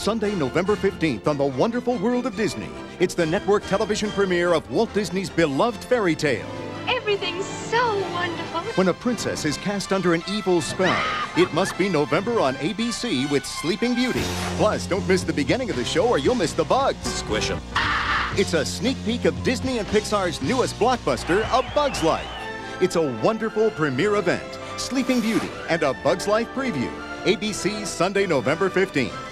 Sunday, November 15th on The Wonderful World of Disney. It's the network television premiere of Walt Disney's beloved fairy tale. Everything's so wonderful. When a princess is cast under an evil spell, it must be November on ABC with Sleeping Beauty. Plus, don't miss the beginning of the show or you'll miss the bugs. Squish them. It's a sneak peek of Disney and Pixar's newest blockbuster, A Bug's Life. It's a wonderful premiere event, Sleeping Beauty, and A Bug's Life preview. ABC Sunday, November 15th.